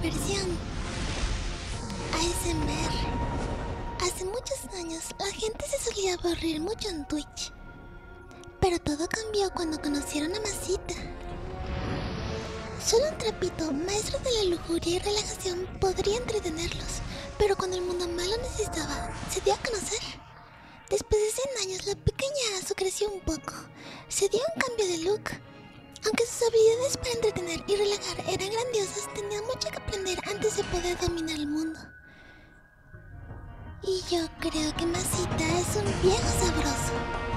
diversión. ASMR. Hace muchos años la gente se solía aburrir mucho en Twitch. Pero todo cambió cuando conocieron a Masita. Solo un trapito, maestro de la lujuria y relajación, podría entretenerlos, pero cuando el mundo malo necesitaba, se dio a conocer. Después de 100 años, la pequeña Asu creció un poco. Se dio un cambio de look. Aunque sus habilidades para entretener y relajar eran grandiosas, tenía mucho que aprender antes de poder dominar el mundo. Y yo creo que Masita es un viejo sabroso.